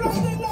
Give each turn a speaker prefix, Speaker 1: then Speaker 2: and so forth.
Speaker 1: Get off the